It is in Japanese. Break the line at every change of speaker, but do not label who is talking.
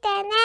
てね。